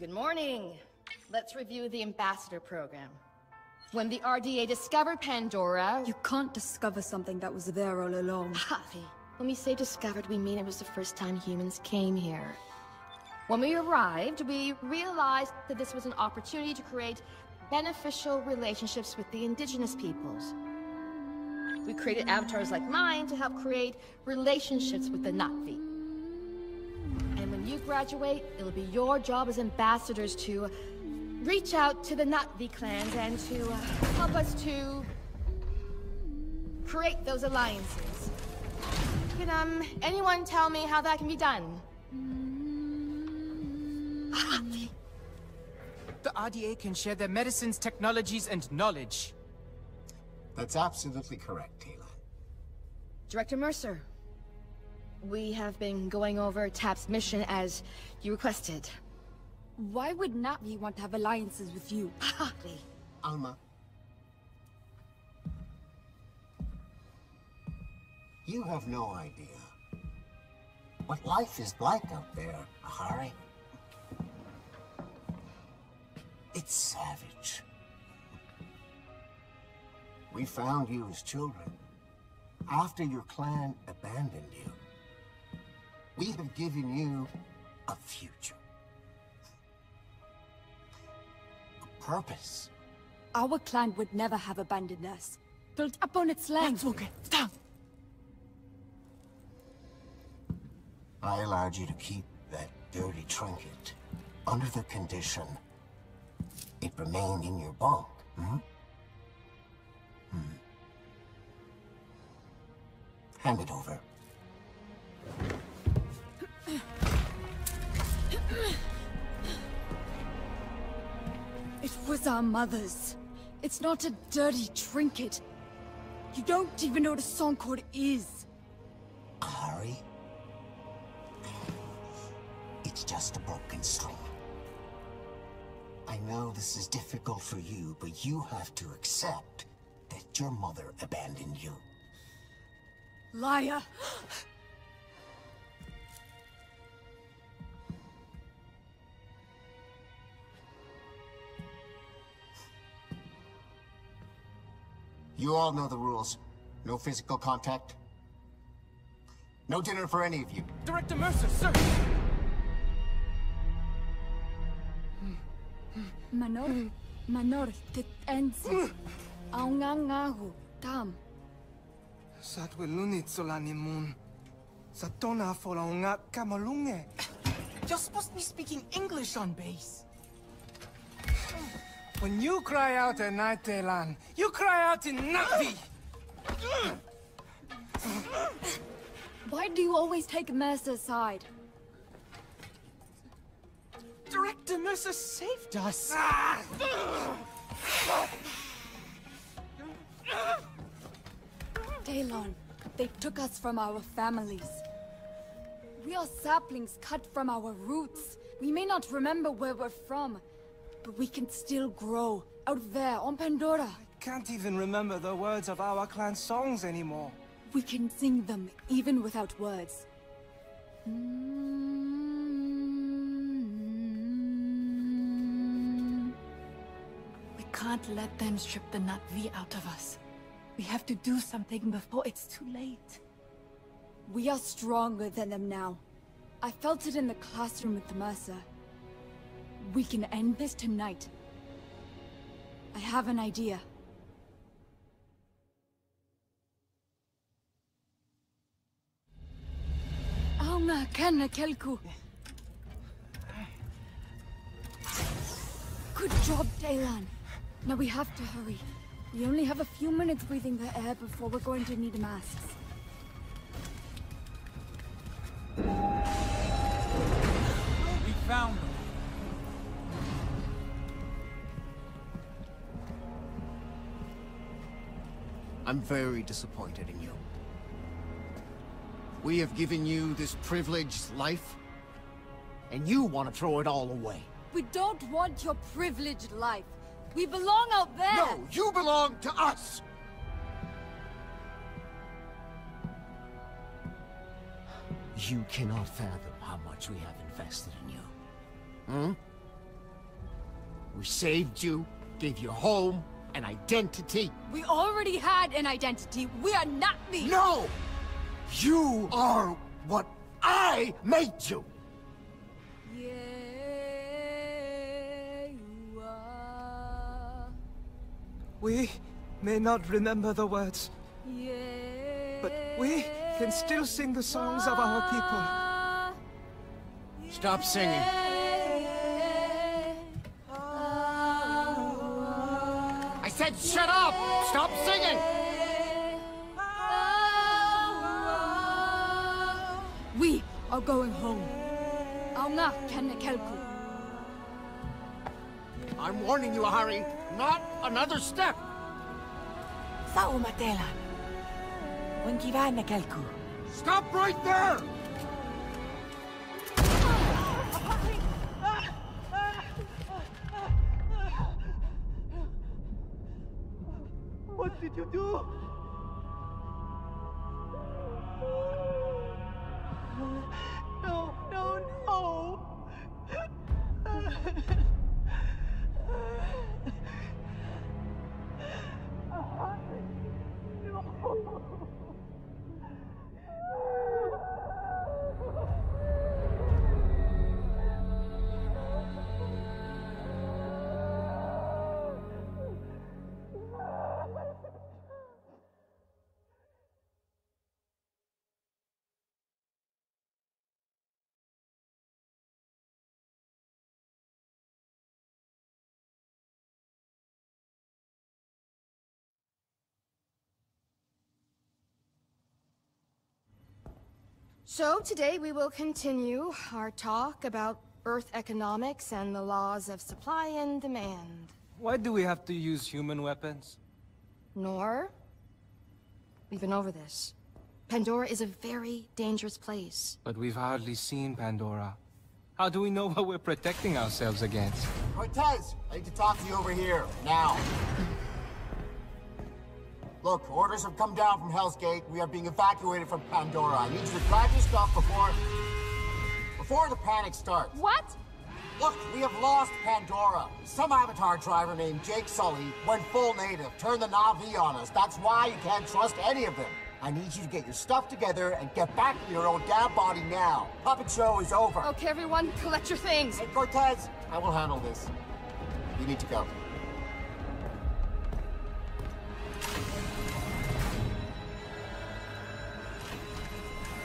Good morning. Let's review the Ambassador Program. When the RDA discovered Pandora... You can't discover something that was there all along. Happy. When we say discovered, we mean it was the first time humans came here. When we arrived, we realized that this was an opportunity to create beneficial relationships with the indigenous peoples. We created avatars like mine to help create relationships with the Na'vi. And when you graduate, it'll be your job as ambassadors to reach out to the Na'vi clans and to uh, help us to create those alliances. Can, um, anyone tell me how that can be done? The RDA can share their medicines, technologies, and knowledge. That's absolutely correct, Taylor. Director Mercer, we have been going over TAP's mission as you requested. Why would Na'vi want to have alliances with you? Hardly. Alma. You have no idea what life is like out there, Ahiri. It's savage. We found you as children after your clan abandoned you. We have given you a future. A purpose. Our clan would never have abandoned us. Built up on its land. Stop! I allowed you to keep that dirty trinket under the condition it remained in your bunk, hmm? Hmm. Hand it over. It was our mother's. It's not a dirty trinket. You don't even know what a song cord is. Harry? It's just a broken string. I know this is difficult for you, but you have to accept that your mother abandoned you. Liar! You all know the rules. No physical contact. No dinner for any of you. Director Mercer, sir! Manor, manor, tit enzi. Aungangahu, tam. Satwilunit solanimun. Satona folaunga kamalunge. You're supposed to be speaking English on base. When you cry out at night, Teylan, you cry out in Na'vi! Why do you always take Mercer's side? Director Mercer saved us! Talon, they took us from our families. We are saplings cut from our roots. We may not remember where we're from, but we can still grow out there on Pandora. I Can't even remember the words of our clan songs anymore. We can sing them even without words. We can't let them strip the Na'vi out of us. We have to do something before it's too late. We are stronger than them now. I felt it in the classroom with the Mercer. We can end this tonight. I have an idea. Aunga kana kelku. Good job, Daylan. Now we have to hurry. We only have a few minutes breathing the air before we're going to need masks. We found them. I'm very disappointed in you. We have given you this privileged life, and you want to throw it all away. We don't want your privileged life. We belong out there! No, you belong to us! You cannot fathom how much we have invested in you. Hmm? We saved you, gave you home, an identity. We already had an identity. We are not these. No! You are what I made you! Yeah, you are. We may not remember the words, Yeah. but we can still sing the songs of our people. Stop singing. Said shut up! Stop singing! We are going home. Aunga Kennekelku. I'm warning you, Harry. Not another step! Sa'o matela. Wankiva na kalku. Stop right there! What did you do? No, no, no! So today we will continue our talk about Earth economics and the laws of supply and demand. Why do we have to use human weapons? Nor, we've been over this. Pandora is a very dangerous place. But we've hardly seen Pandora. How do we know what we're protecting ourselves against? Cortez, I need to talk to you over here, now. Look, orders have come down from Hell's Gate. We are being evacuated from Pandora. I need you to grab your stuff before... before the panic starts. What? Look, we have lost Pandora. Some Avatar driver named Jake Sully went full native, turned the Na'vi on us. That's why you can't trust any of them. I need you to get your stuff together and get back to your own damn body now. Puppet show is over. Okay, everyone, collect your things. Hey, Cortez, I will handle this. You need to go.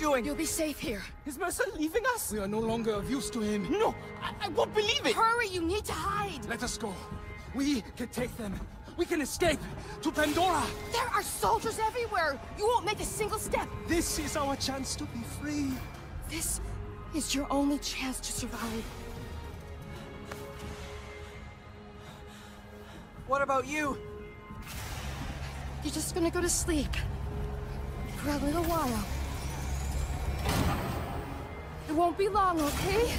Doing? You'll be safe here. Is Mercer leaving us? We are no longer of use to him. No, I, I won't believe it! Hurry, you need to hide! Let us go. We can take them. We can escape to Pandora. There are soldiers everywhere! You won't make a single step! This is our chance to be free. This is your only chance to survive. What about you? You're just gonna go to sleep. For a little while. It won't be long, okay?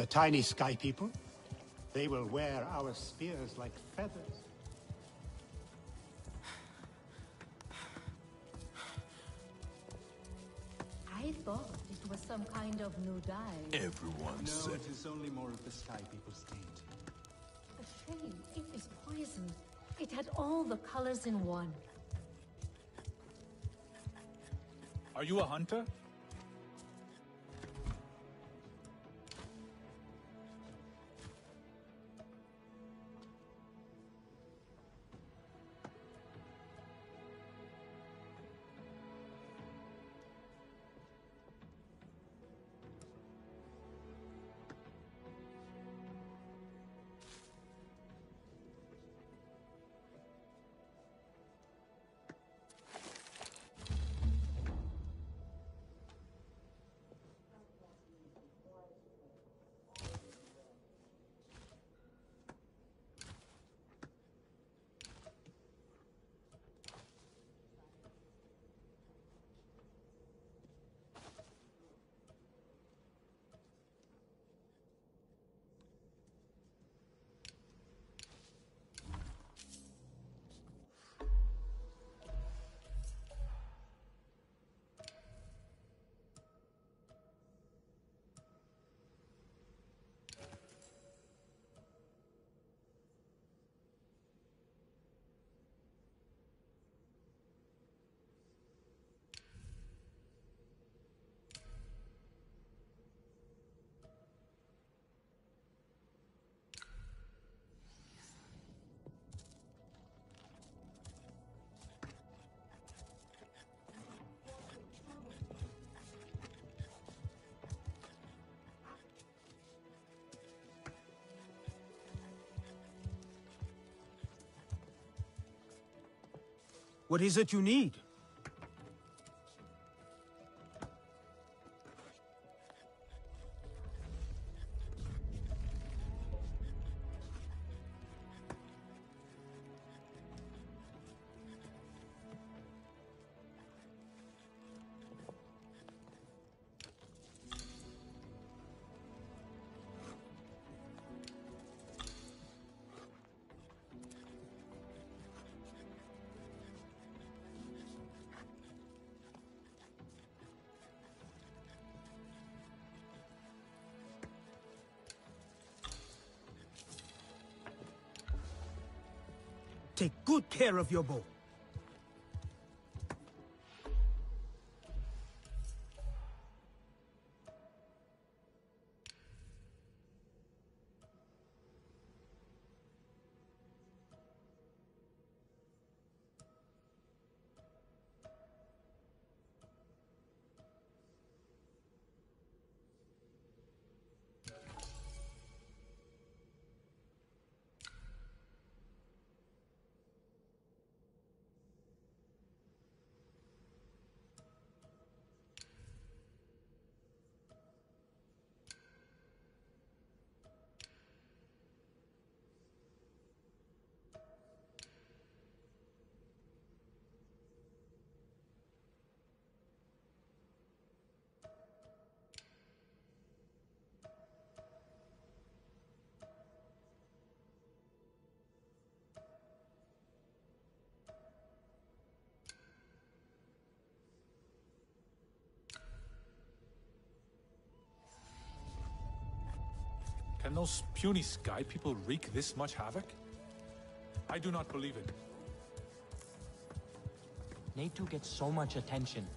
The tiny sky people? They will wear our spears like feathers. I thought it was some kind of new dye. Everyone no, said it is only more of the Sky People's taint. A shame. It is poison. It had all the colors in one. Are you a hunter? What is it you need? Care of your bow. Can those puny sky people wreak this much havoc? I do not believe it. Natu gets so much attention.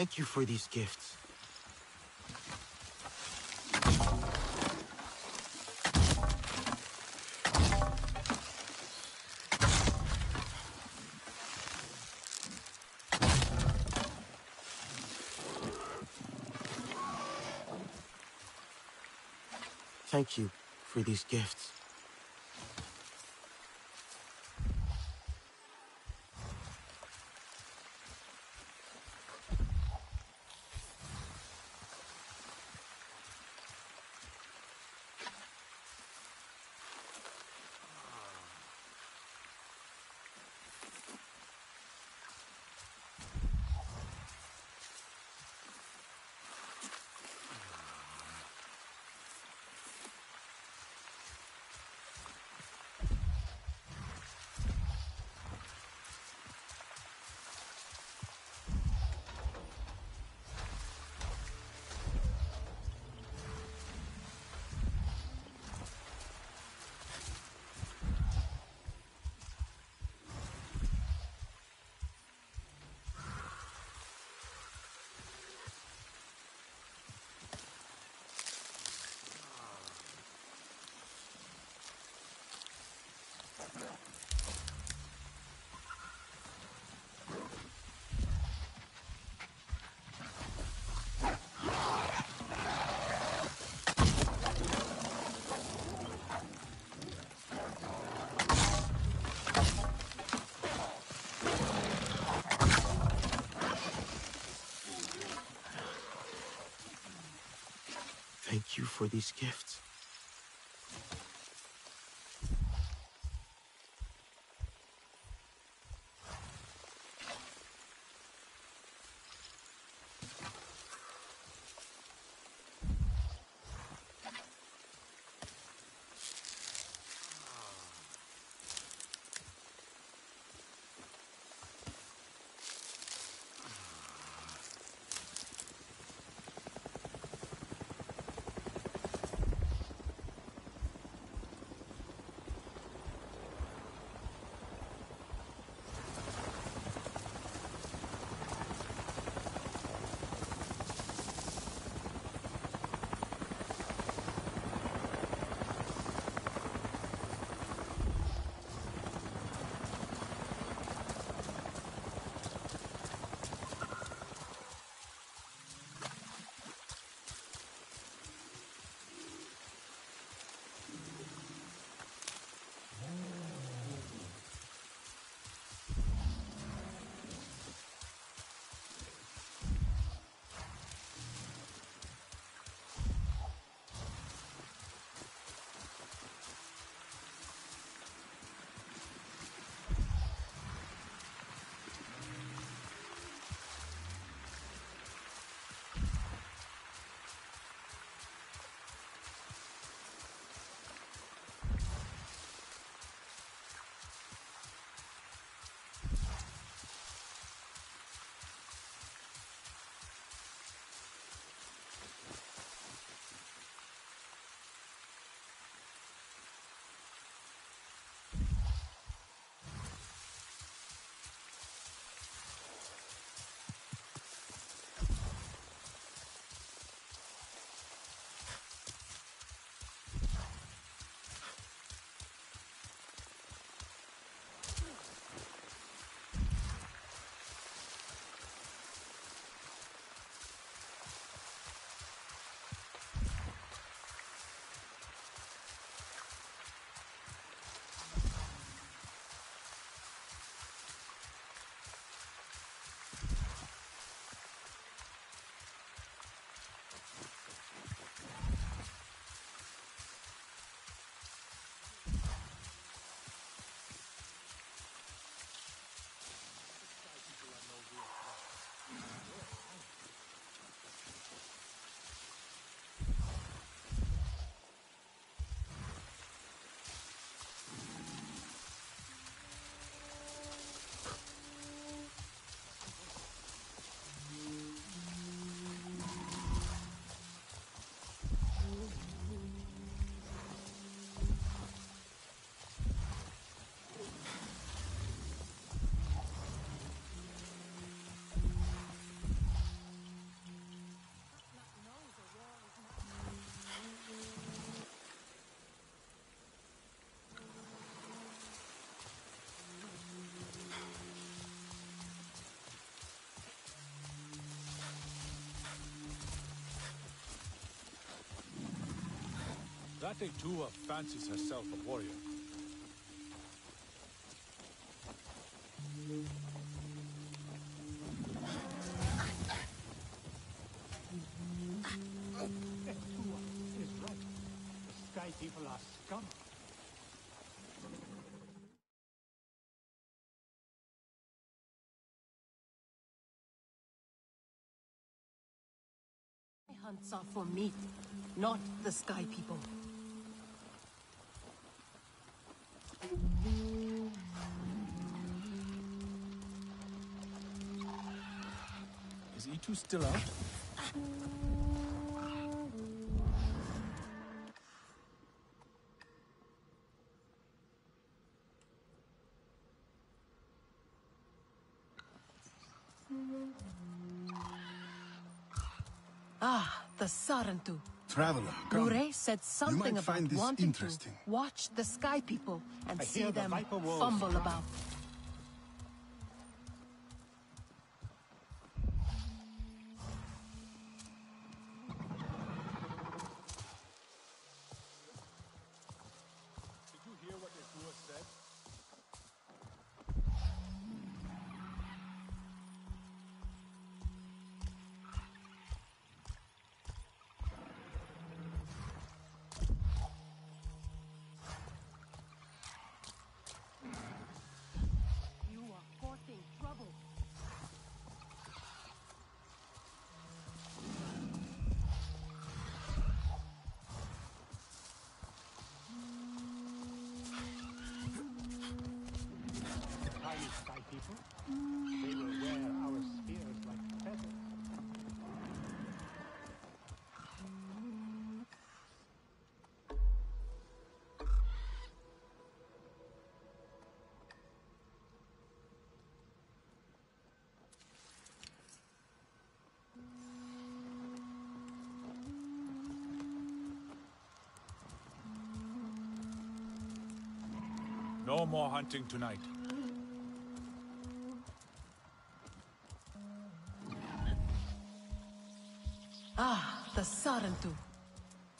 Thank you for these gifts. Thank you for these gifts. You for these gifts. That Tua fancies herself a warrior. is right. The Sky People are scum. My hunts are for meat, not the Sky People. Is E2 still out? Ah, the Sarentu. Traveler, come. Lure said something about wanting interesting. to watch the Sky People and I see hear the them fumble about. No more hunting tonight. Ah, the Sarentu.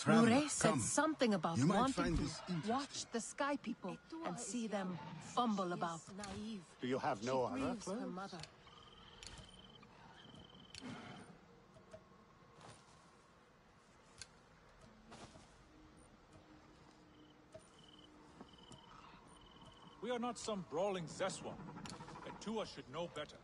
Mure said come. something about You wanting to watch the Sky People and see them fumble about. Naive. Do you have no she other grieves clothes? Are not some brawling Zeswan. And should know better.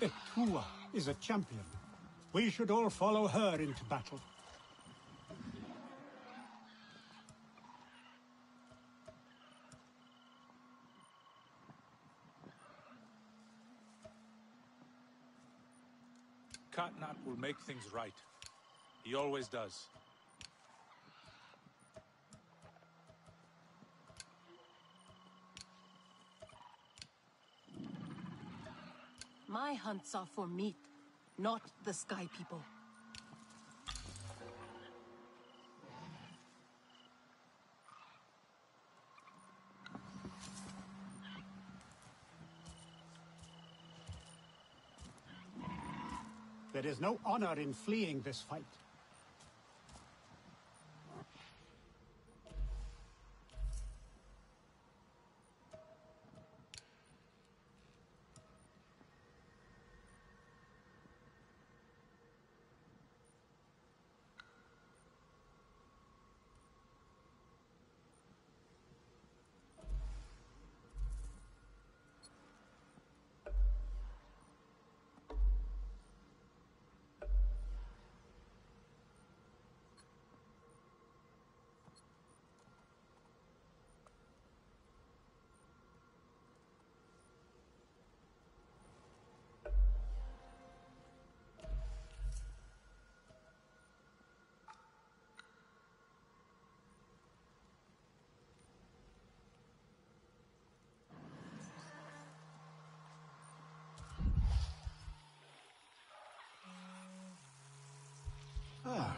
Etua is a champion. We should all follow her into battle. Will make things right. He always does. My hunts are for meat, not the Sky People. Is no honor in fleeing this fight.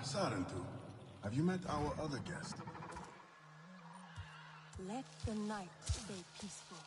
Sarentu, have you met our other guest? Let the night stay peaceful.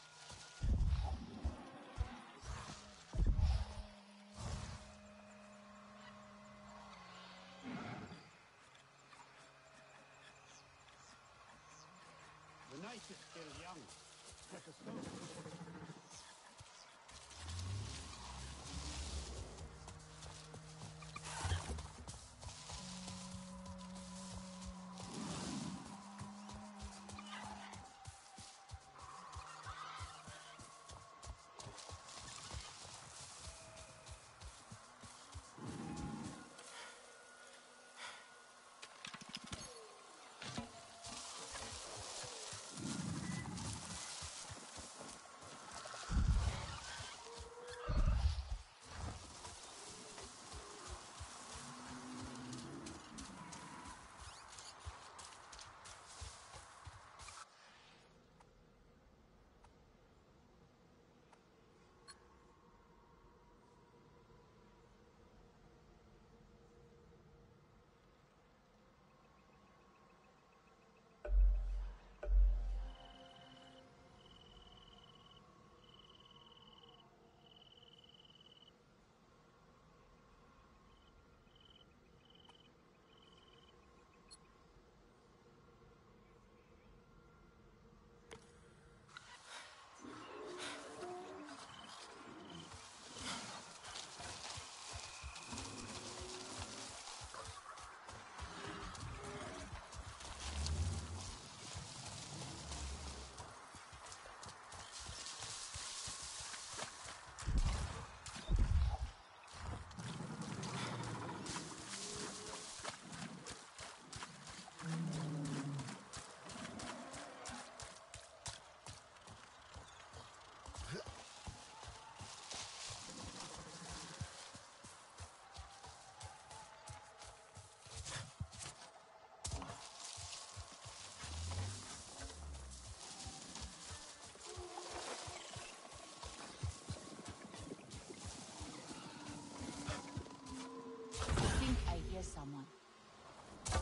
Someone.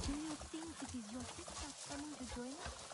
Do you think it is your sister coming to join us?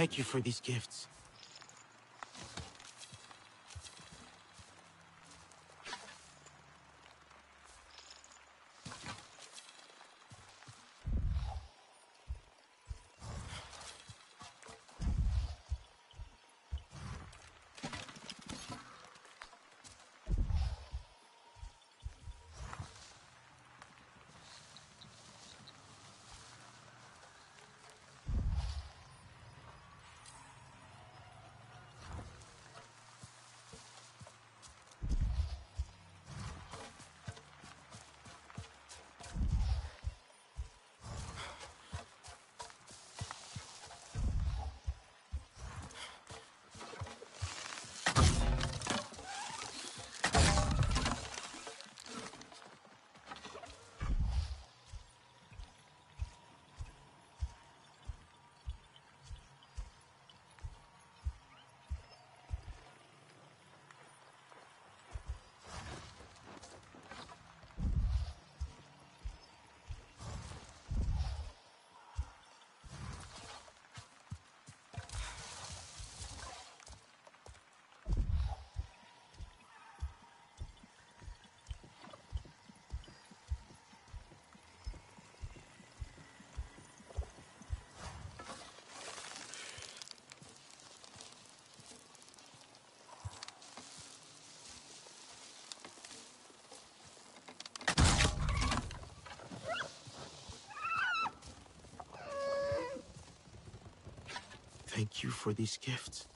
Thank you for these gifts. Thank you for these gifts.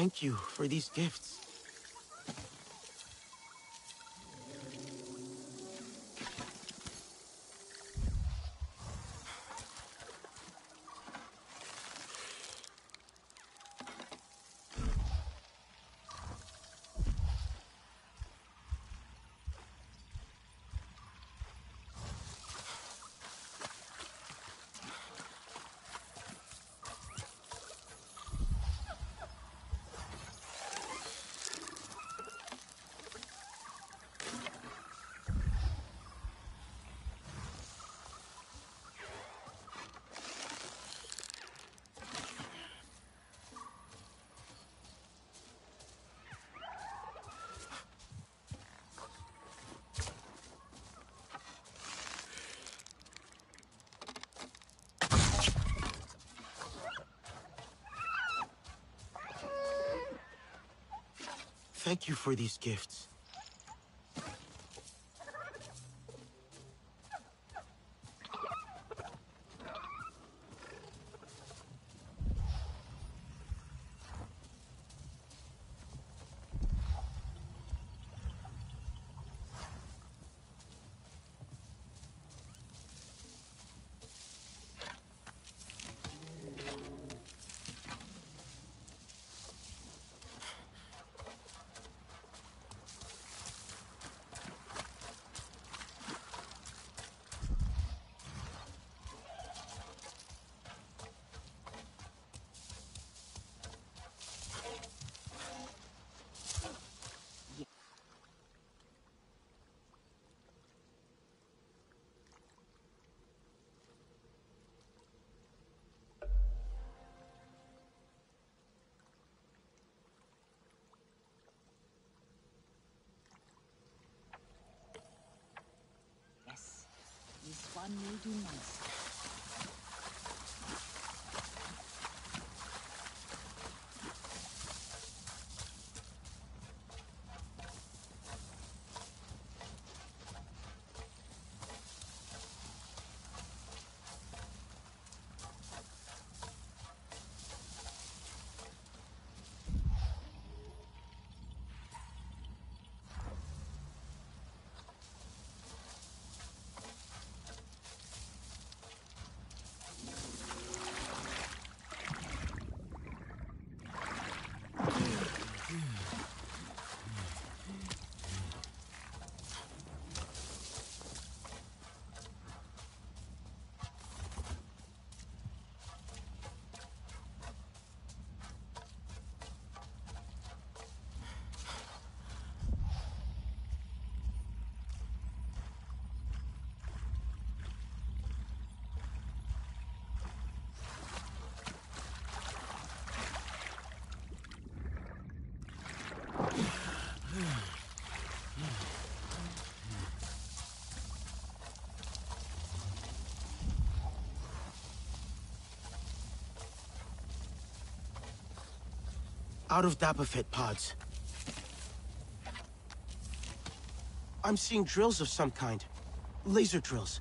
Thank you for these gifts. Thank you for these gifts. One will do nicely. Out of Dapophet pods. I'm seeing drills of some kind. Laser drills.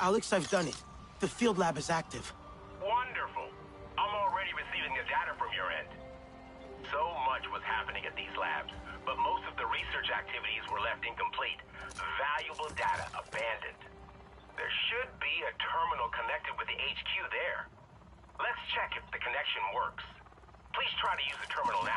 Alex, I've done it. The field lab is active. Wonderful. I'm already receiving the data from your end. So much was happening at these labs, but most of the research activities were left incomplete. Valuable data abandoned. There should be a terminal connected with the HQ there. Let's check if the connection works. Please try to use the terminal now.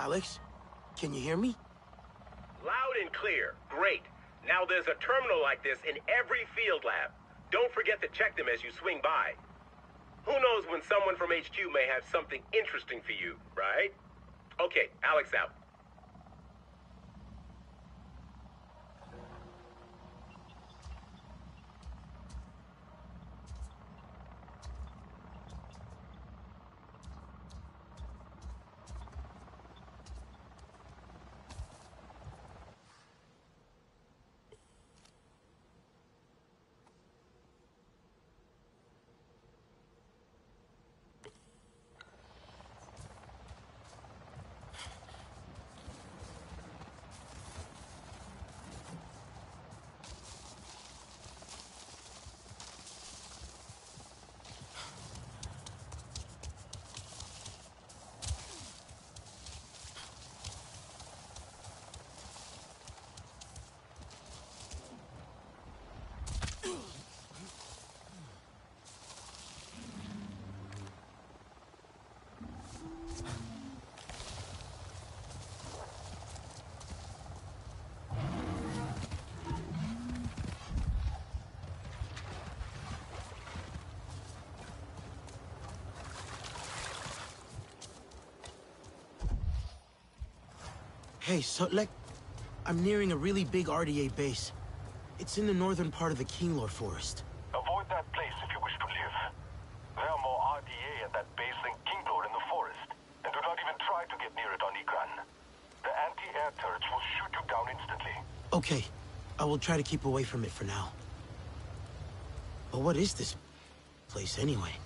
Alex, can you hear me? Loud and clear. Great. Now there's a terminal like this in every field lab. Don't forget to check them as you swing by. Who knows when someone from HQ may have something interesting for you, right? Okay, Alex out. Hey, Sutlek, I'm nearing a really big RDA base. It's in the northern part of the Kinglor Forest. Avoid that place if you wish to live. There are more RDA at that base than Kinglor in the forest. And do not even try to get near it on Ikran. The anti-air turrets will shoot you down instantly. Okay, I will try to keep away from it for now. But what is this place anyway?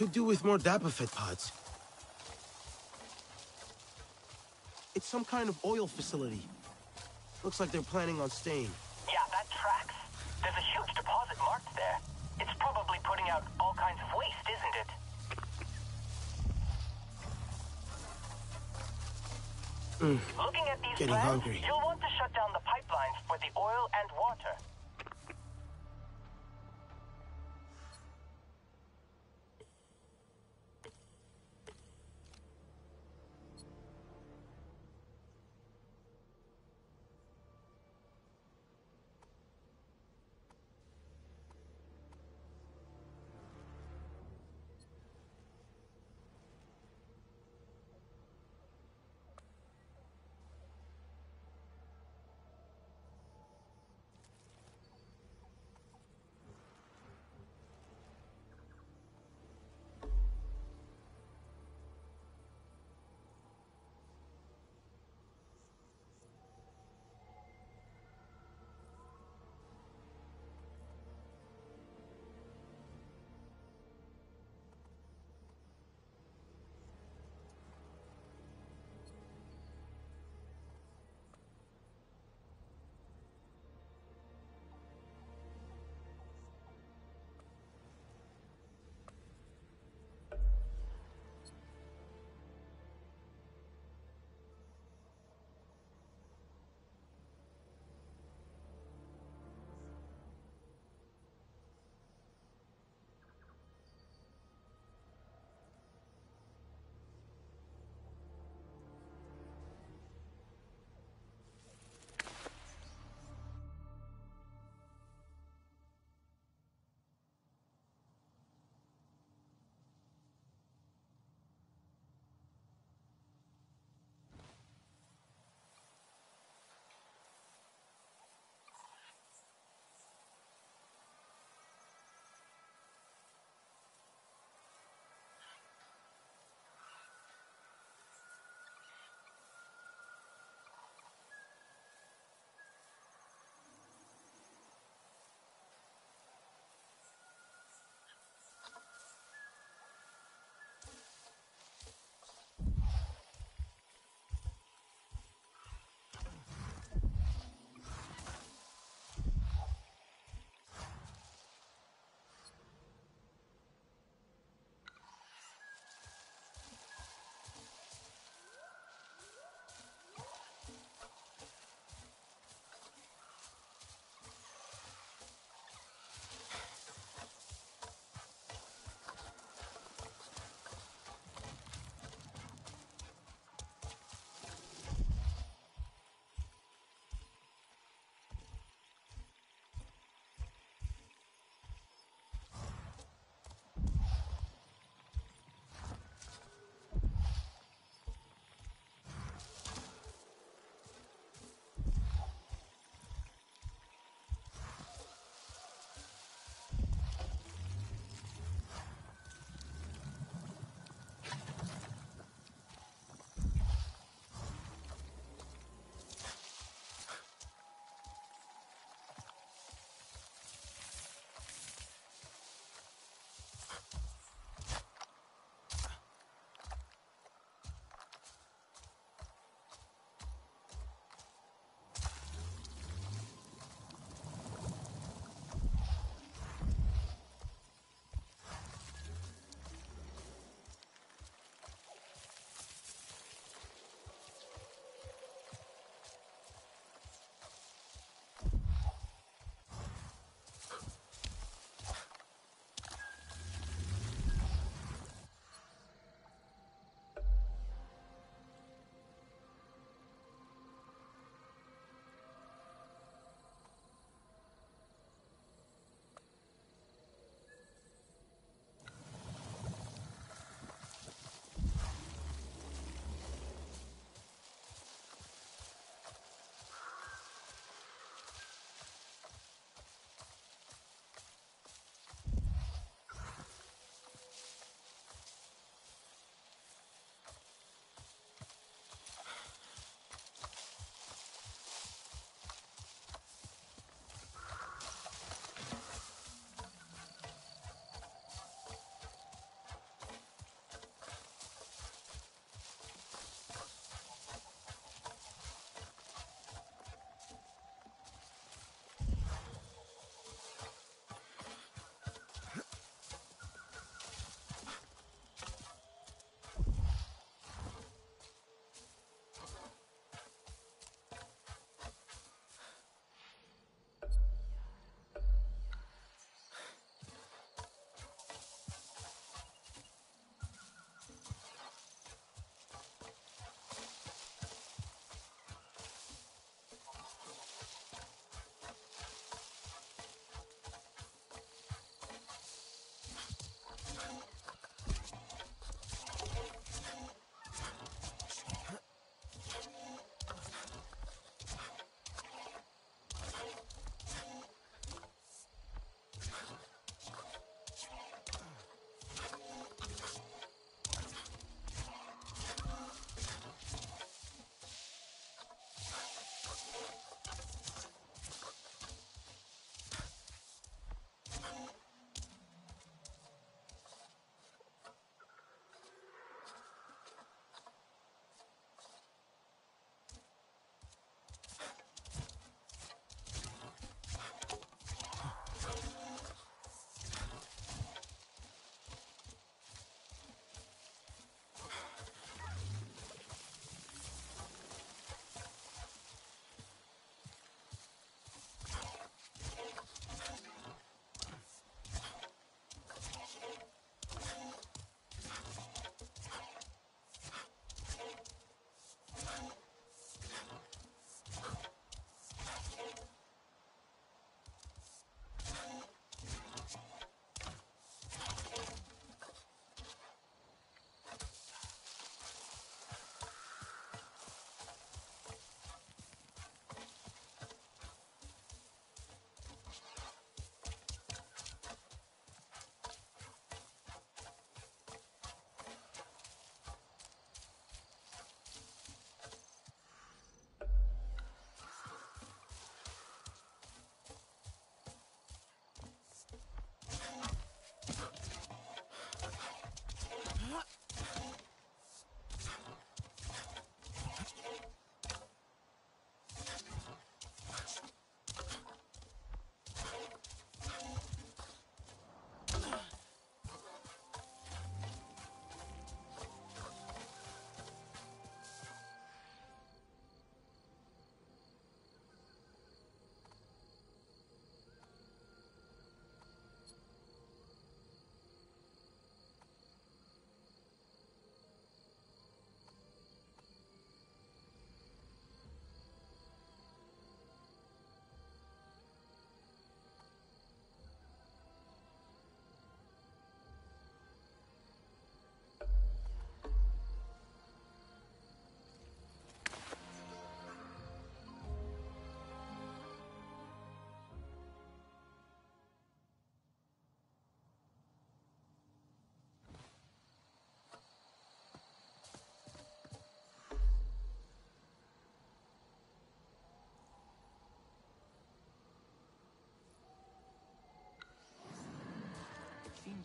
Could do with more Dapophet pods. It's some kind of oil facility. Looks like they're planning on staying. Yeah, that tracks. There's a huge deposit marked there. It's probably putting out all kinds of waste, isn't it? Mm. Looking at these Getting plans, hungry.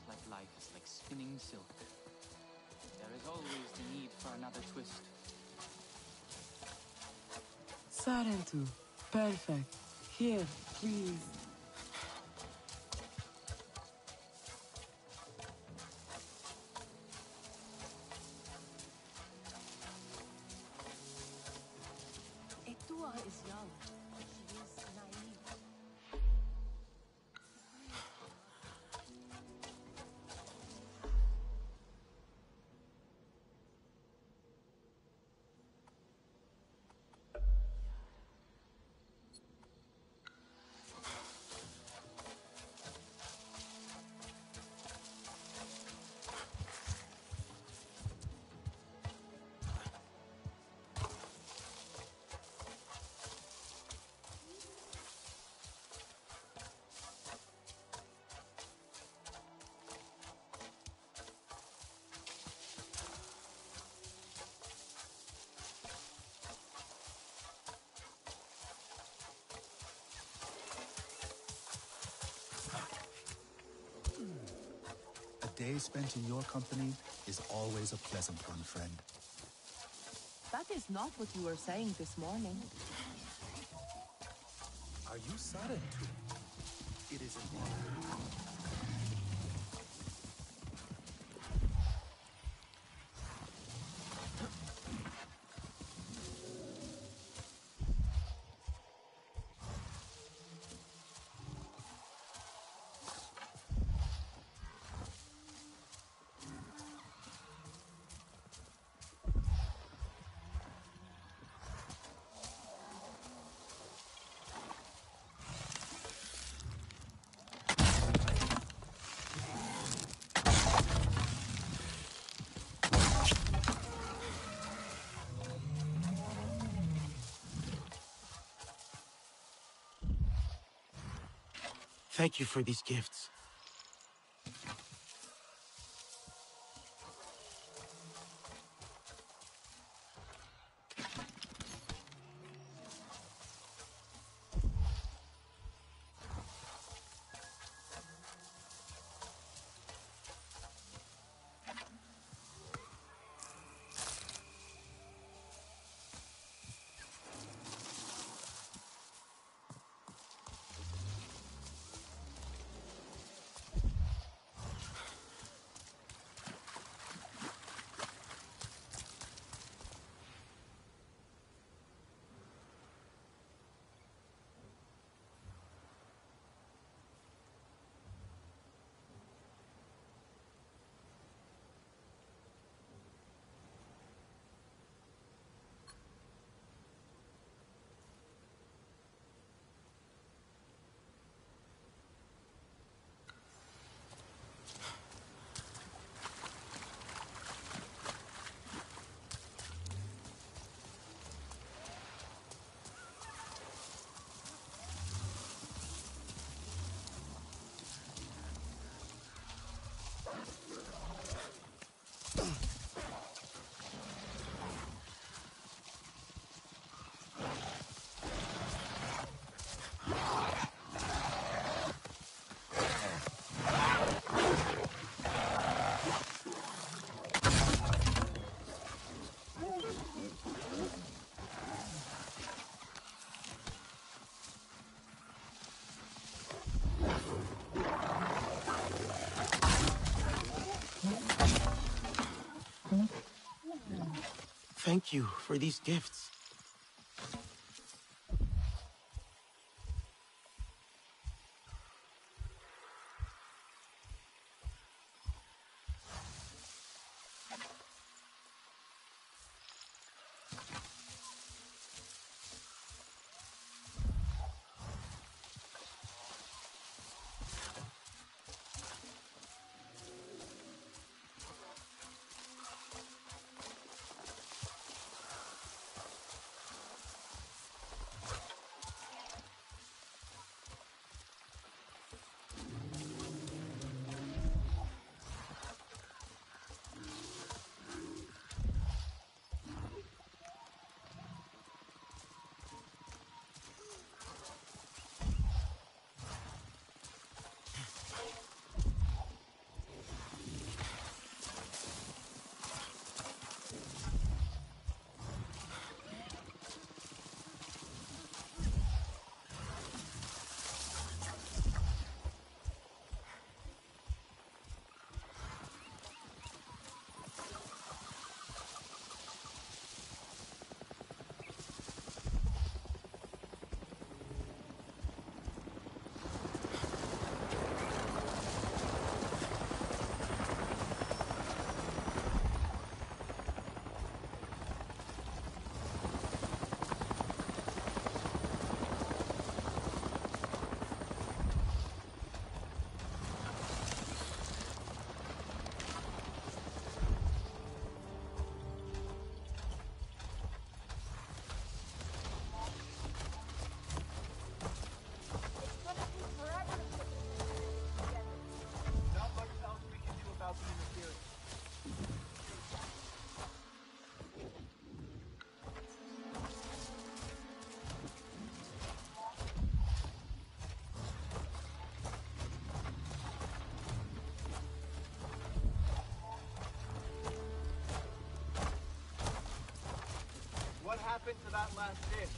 That life is like spinning silk. There is always the need for another twist. Sarentu. Perfect. Here, please. Spent in your company is always a pleasant one, friend. That is not what you were saying this morning. Are you Sarentu? It is an honor. Thank you for these gifts. Thank you for these gifts. Happened to that last dish?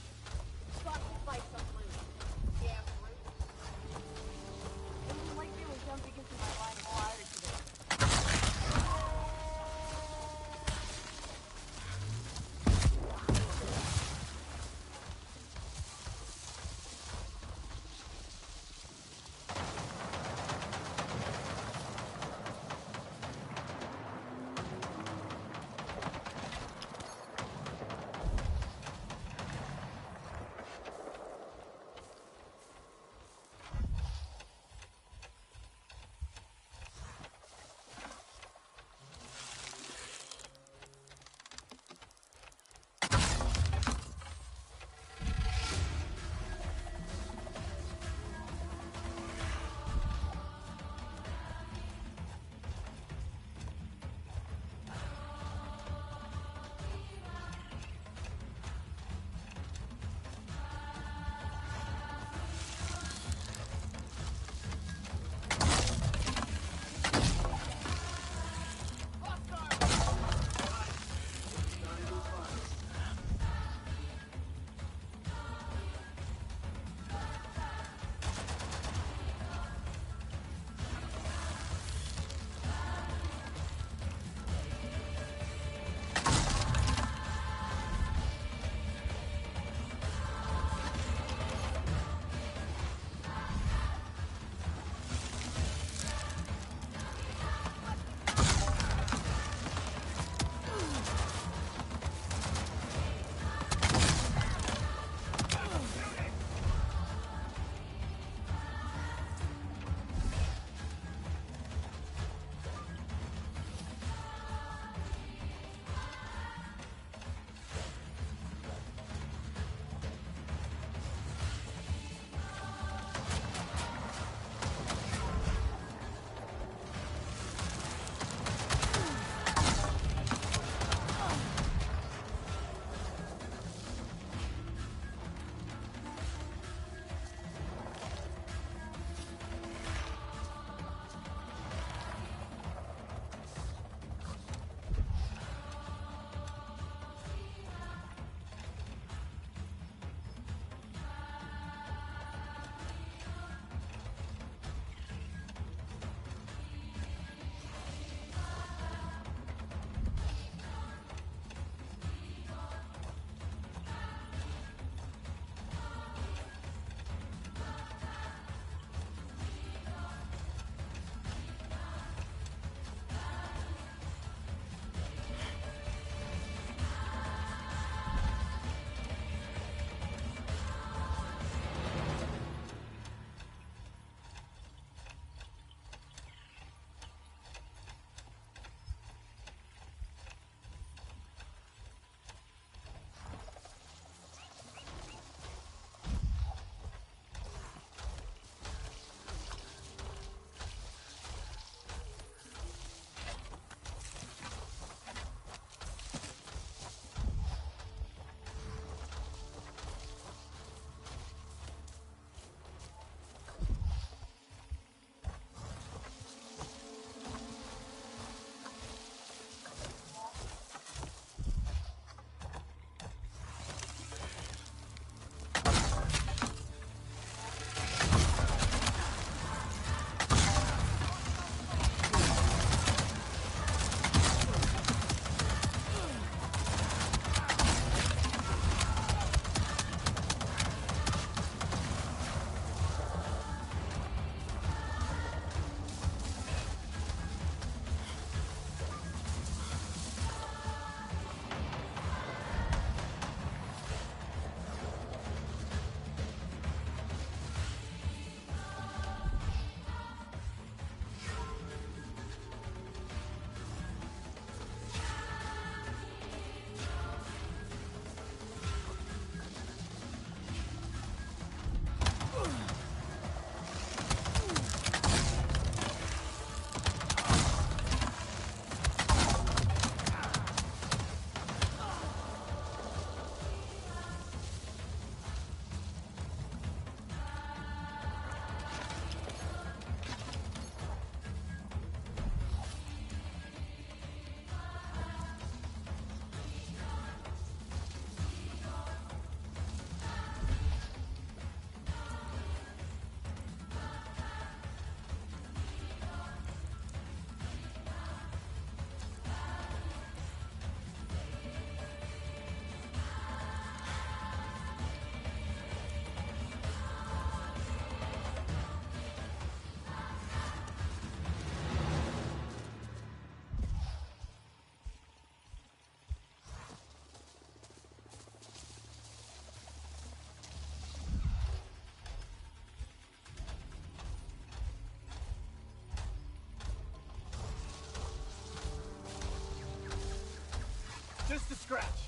just a scratch.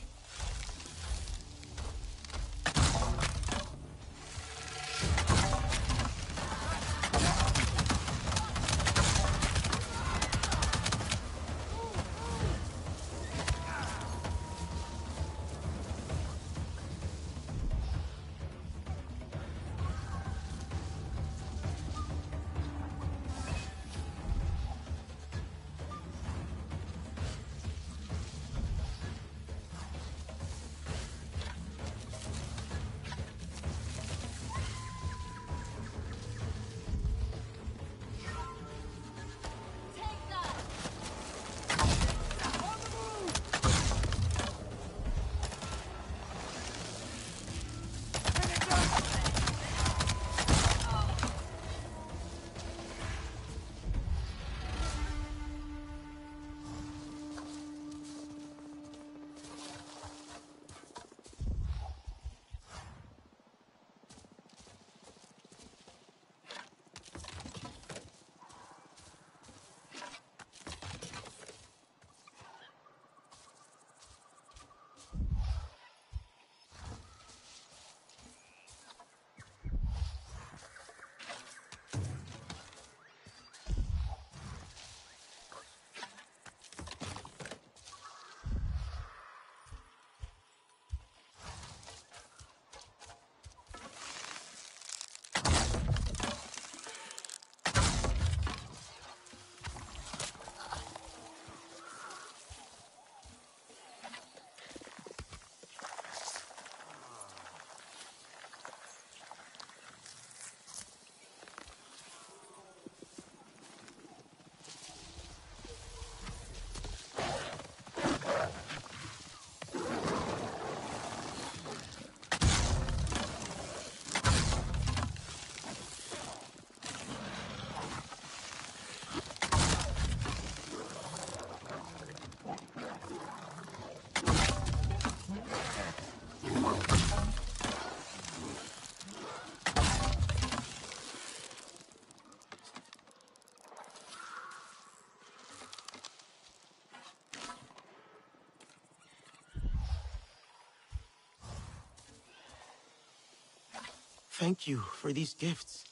Thank you for these gifts.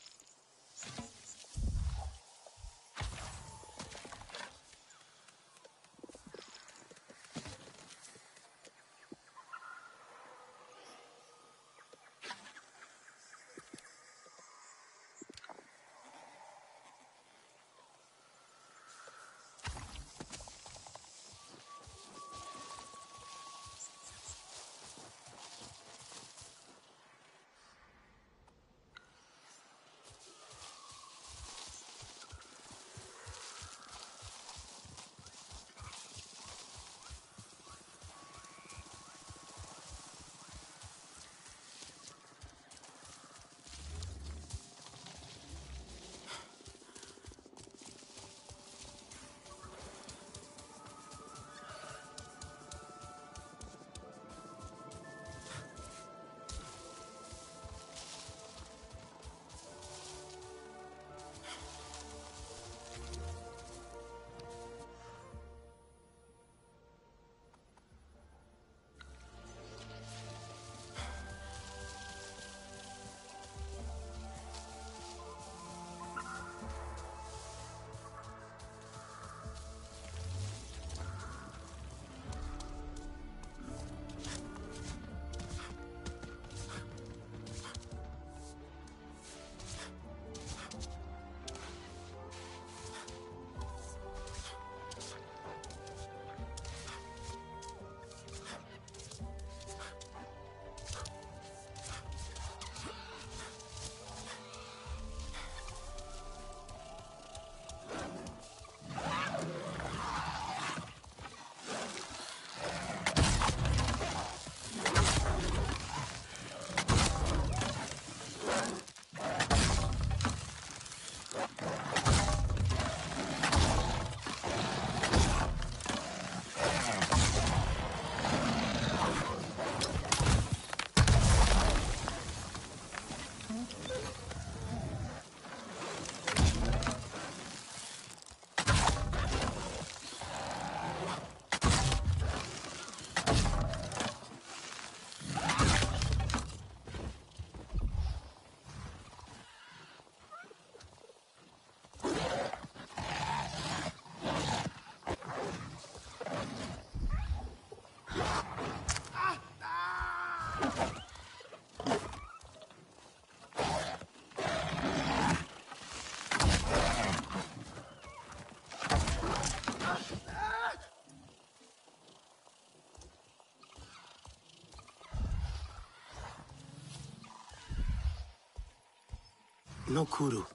No kudu.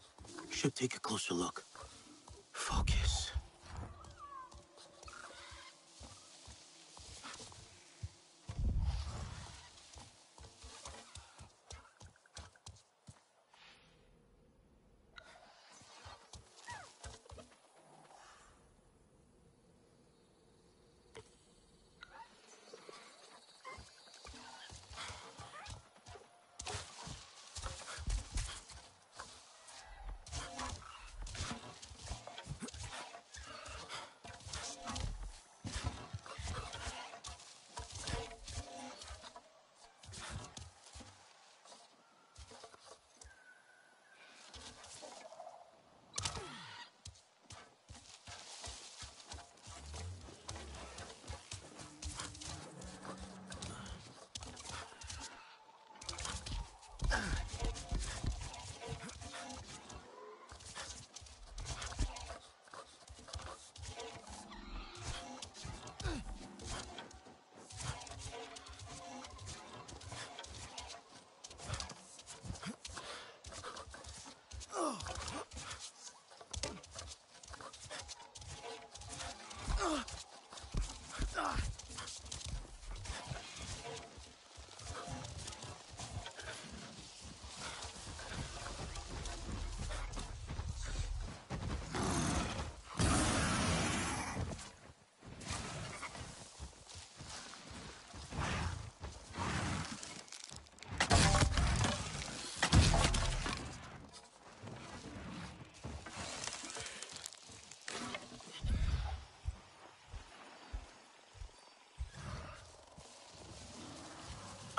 Should take a closer look.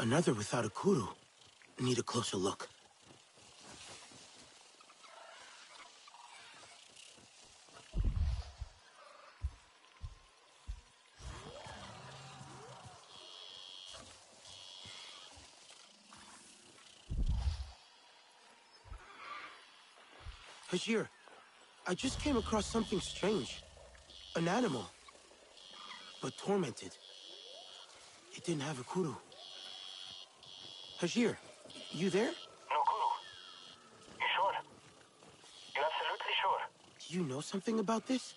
Another without a kudu. Need a closer look. Hajir, I just came across something strange. An animal. But tormented. It didn't have a kudu. Hajir, you there? No kudu. You sure? You absolutely sure? Do you know something about this?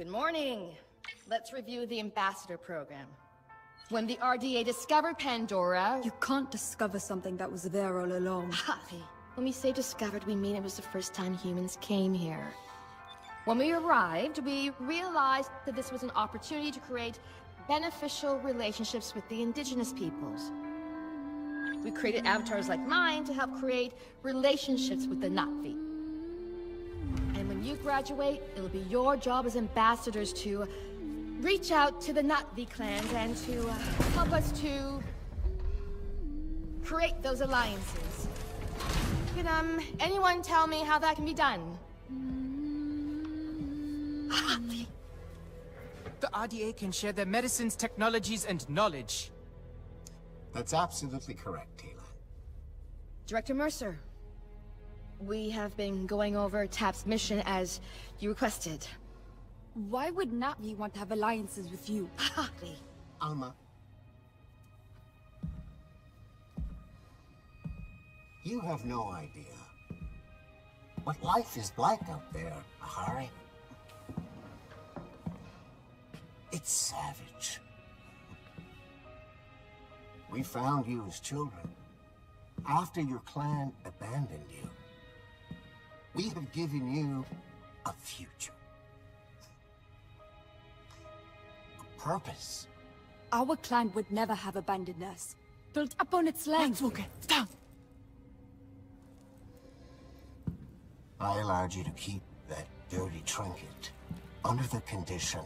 Good morning. Let's review the ambassador program. When the RDA discovered Pandora... You can't discover something that was there all along. Harvey, when we say discovered, we mean it was the first time humans came here. When we arrived, we realized that this was an opportunity to create beneficial relationships with the indigenous peoples. We created avatars like mine to help create relationships with the Na'vi. And when you graduate, it'll be your job as ambassadors to reach out to the Na'vi clans and to uh, help us to create those alliances. Can, um, anyone tell me how that can be done? The RDA can share their medicines, technologies, and knowledge. That's absolutely correct, Taylor. Director Mercer, we have been going over TAP's mission as you requested. Why would Na'vi want to have alliances with you? Harvey. Alma. You have no idea what life is like out there, Ahiri. It's savage. We found you as children after your clan abandoned you. We have given you a future. A purpose. Our clan would never have abandoned us. Built up on its land. Okay, down. I allowed you to keep that dirty trinket under the condition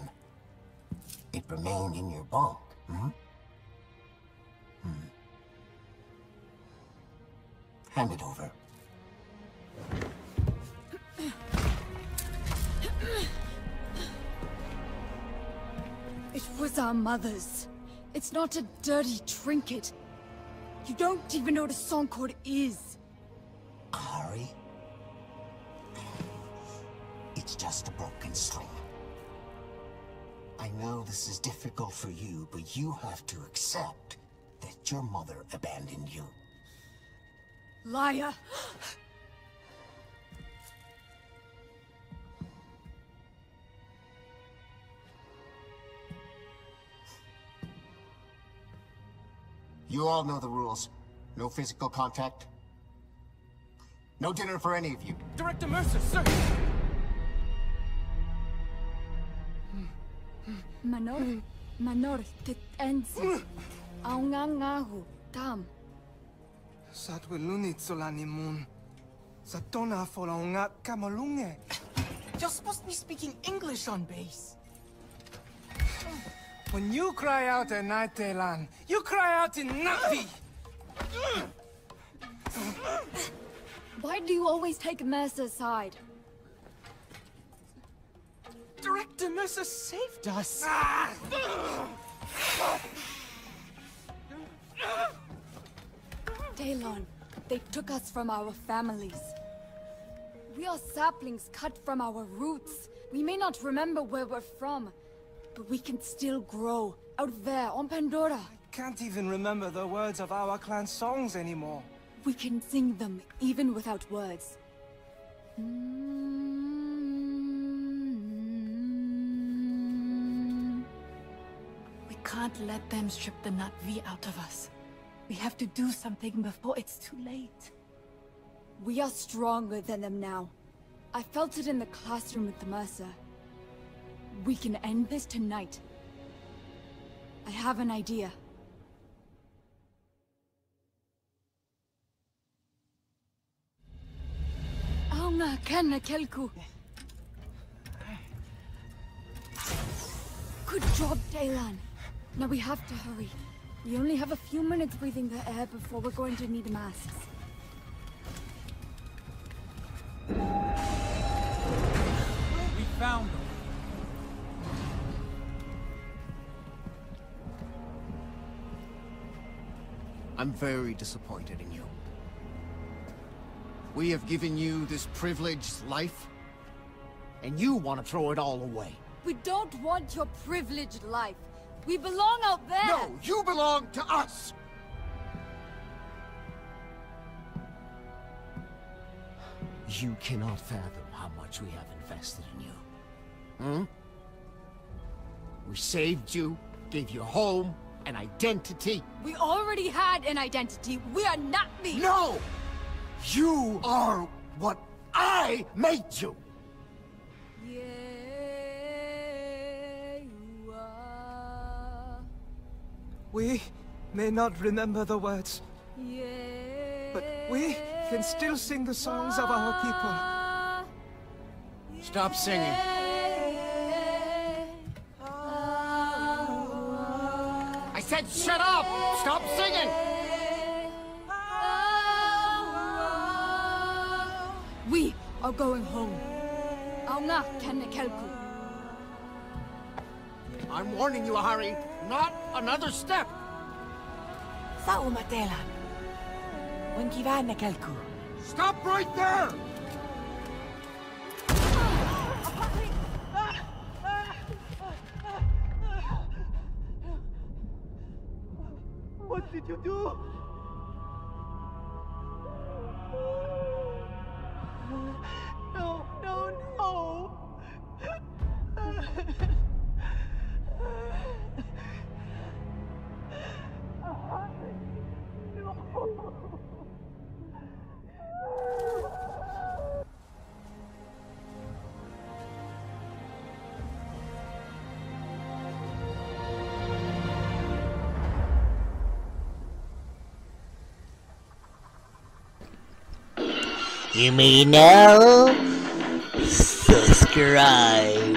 it remained in your bunk, hmm? Hmm. Hand it over. It was our mother's. It's not a dirty trinket. You don't even know what a song cord is. Ari? It's just a broken string. I know this is difficult for you, but you have to accept that your mother abandoned you. Liar! You all know the rules. No physical contact. No dinner for any of you. Director Mercer, sir! Manor, manor, tit enzi. Aungangahu, tam. Satwilunit solanimun. Satona folaunga kamalunge. You're supposed to be speaking English on base. When you cry out at night, Teylan, you cry out in Na'vi! Why do you always take Mercer's side? Director Mercer saved us. Teylan, they took us from our families. We are saplings cut from our roots. We may not remember where we're from, but we can still grow out there on Pandora. I Can't even remember the words of our clan songs anymore. We can sing them even without words. We can't let them strip the Na'vi out of us. We have to do something before it's too late. We are stronger than them now. I felt it in the classroom with the Mercer. We can end this tonight. I have an idea. Aunga kana kelku. Good job, Teylan. Now we have to hurry. We only have a few minutes breathing the air before we're going to need masks. We found them. I'm very disappointed in you. We have given you this privileged life, and you want to throw it all away. We don't want your privileged life. We belong out there! No, you belong to us! You cannot fathom how much we have invested in you. Hmm? We saved you, gave you a home, an identity. We already had an identity. We are not me. No! You are what I made you! Yeah, you are. We may not remember the words, Yeah. but we can still sing the songs of our people. Stop singing. Said shut up! Stop singing! We are going home. Aunga Kanekelku. I'm warning you, Hari. Not another step! Sa umatelan. Wankivan na kalku. Stop right there! Did you do? No, no, no! You may now subscribe.